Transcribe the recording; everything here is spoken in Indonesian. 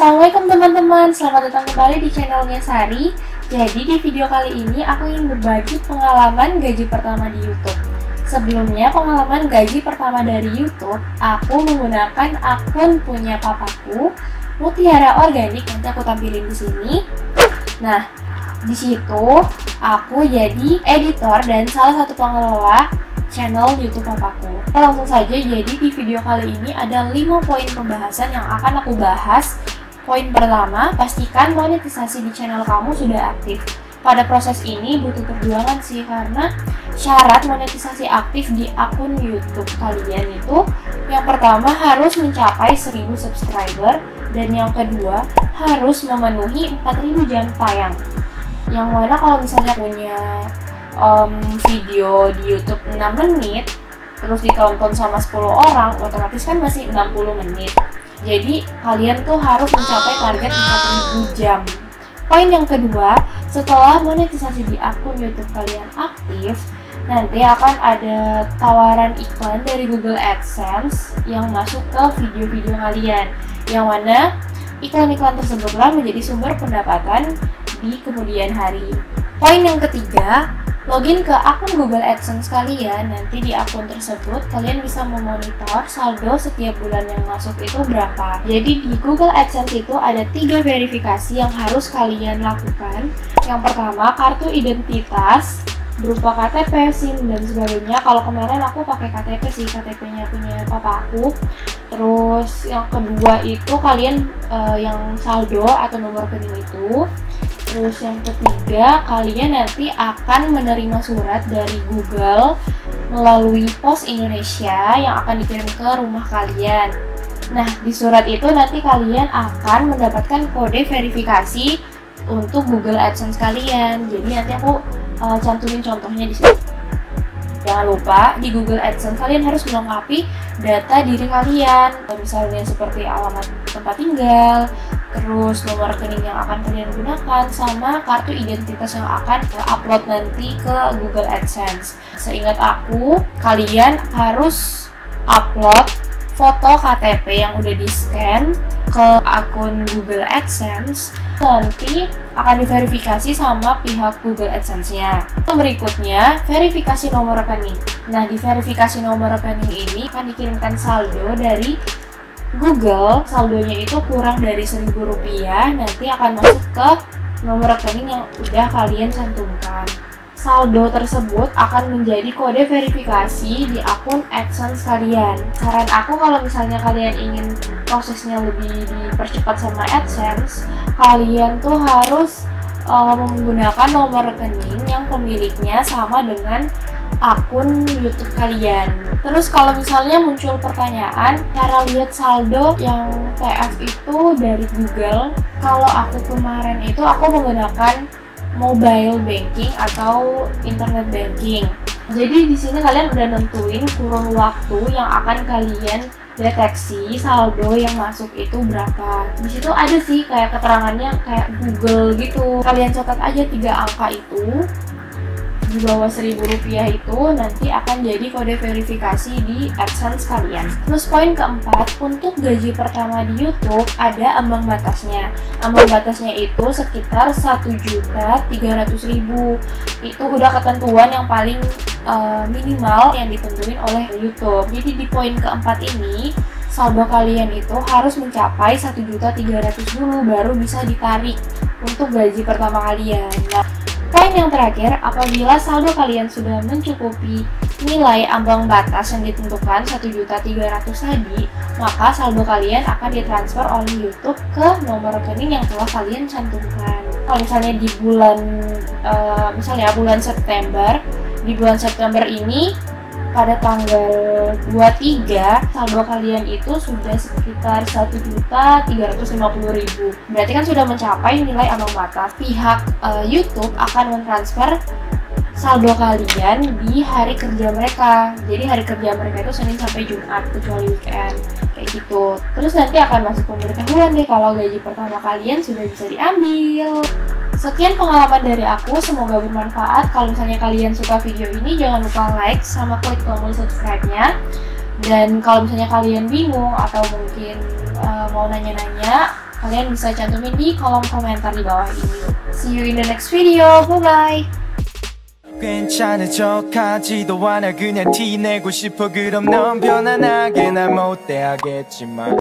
Assalamualaikum teman-teman, selamat datang kembali di channelnya Sari. Jadi di video kali ini aku ingin berbagi pengalaman gaji pertama di Youtube. Sebelumnya pengalaman gaji pertama dari Youtube Aku menggunakan akun punya papaku Mutiara Organik, nanti aku tampilin di sini. Nah, di situ aku jadi editor dan salah satu pengelola channel YouTube papaku. Langsung saja, jadi di video kali ini ada 5 poin pembahasan yang akan aku bahas Poin pertama, pastikan monetisasi di channel kamu sudah aktif. Pada proses ini butuh perjuangan sih karena syarat monetisasi aktif di akun YouTube kalian itu yang pertama harus mencapai 1000 subscriber dan yang kedua harus memenuhi 4000 jam tayang. Yang mana kalau misalnya punya um, video di YouTube 6 menit terus ditonton sama 10 orang otomatis kan masih 60 menit jadi kalian tuh harus mencapai target 4000 jam. Poin yang kedua, setelah monetisasi di akun YouTube kalian aktif, nanti akan ada tawaran iklan dari Google AdSense yang masuk ke video-video kalian. Yang mana iklan-iklan tersebutlah menjadi sumber pendapatan di kemudian hari. Poin yang ketiga, login ke akun Google AdSense kalian nanti di akun tersebut kalian bisa memonitor saldo setiap bulan yang masuk itu berapa jadi di Google AdSense itu ada tiga verifikasi yang harus kalian lakukan yang pertama kartu identitas berupa KTP, SIM dan sebagainya. Kalau kemarin aku pakai KTP sih, KTP-nya punya papa aku. Terus yang kedua itu kalian uh, yang saldo atau nomor rekening itu Terus yang ketiga, kalian nanti akan menerima surat dari Google melalui Pos Indonesia yang akan dikirim ke rumah kalian. Nah, di surat itu nanti kalian akan mendapatkan kode verifikasi untuk Google AdSense kalian. Jadi nanti aku uh, cantumin contohnya di sini. Jangan lupa di Google AdSense kalian harus melengkapi data diri kalian, misalnya seperti alamat tempat tinggal, terus nomor rekening yang akan kalian gunakan sama kartu identitas yang akan upload nanti ke Google AdSense. Seingat aku, kalian harus upload foto KTP yang udah di-scan ke akun Google AdSense nanti akan diverifikasi sama pihak Google AdSense-nya. Berikutnya, verifikasi nomor rekening. Nah, di verifikasi nomor rekening ini akan dikirimkan saldo dari Google saldonya itu kurang dari seribu rupiah nanti akan masuk ke nomor rekening yang udah kalian cantumkan saldo tersebut akan menjadi kode verifikasi di akun AdSense kalian. Saran aku kalau misalnya kalian ingin prosesnya lebih dipercepat sama AdSense, kalian tuh harus uh, menggunakan nomor rekening yang pemiliknya sama dengan akun YouTube kalian. Terus kalau misalnya muncul pertanyaan, cara lihat saldo yang TF itu dari Google, kalau aku kemarin itu aku menggunakan mobile banking atau internet banking. Jadi di sini kalian udah nentuin kurun waktu yang akan kalian deteksi saldo yang masuk itu berapa. Di situ ada sih kayak keterangannya kayak Google gitu. Kalian catat aja tiga angka itu di bawah seribu rupiah itu nanti akan jadi kode verifikasi di AdSense kalian. Terus poin keempat, untuk gaji pertama di YouTube ada ambang batasnya. Ambang batasnya itu sekitar satu juta tiga ratus ribu. Itu udah ketentuan yang paling uh, minimal yang ditentuin oleh YouTube. Jadi di poin keempat ini saldo kalian itu harus mencapai satu juta tiga ratus dulu baru bisa ditarik untuk gaji pertama kalian. Nah, Poin yang terakhir, apabila saldo kalian sudah mencukupi nilai ambang batas yang ditentukan 1.300 tadi, maka saldo kalian akan ditransfer oleh YouTube ke nomor rekening yang telah kalian cantumkan. Kalau misalnya di bulan, uh, misalnya bulan September, di bulan September ini pada tanggal 23 saldo kalian itu sudah sekitar 1.350.000 berarti kan sudah mencapai nilai ambang batas. Pihak uh, YouTube akan mentransfer saldo kalian di hari kerja mereka. Jadi hari kerja mereka itu Senin sampai Jumat kecuali weekend. Kayak gitu. Terus nanti akan masuk pemberitahuan deh kalau gaji pertama kalian sudah bisa diambil Sekian pengalaman dari aku, semoga bermanfaat. Kalau misalnya kalian suka video ini, jangan lupa like sama klik tombol subscribe-nya. Dan kalau misalnya kalian bingung atau mungkin uh, mau nanya-nanya, Kalian bisa cantumin di kolom komentar di bawah ini. See you in the next video. Bye-bye. 괜찮은 척하지도 않아 그냥 티내고 싶어 그럼 넌 편안하게 날 못대하겠지만